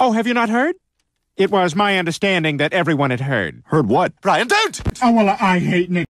Oh, have you not heard? It was my understanding that everyone had heard. Heard what? Brian, don't! Oh, well, I hate Nick.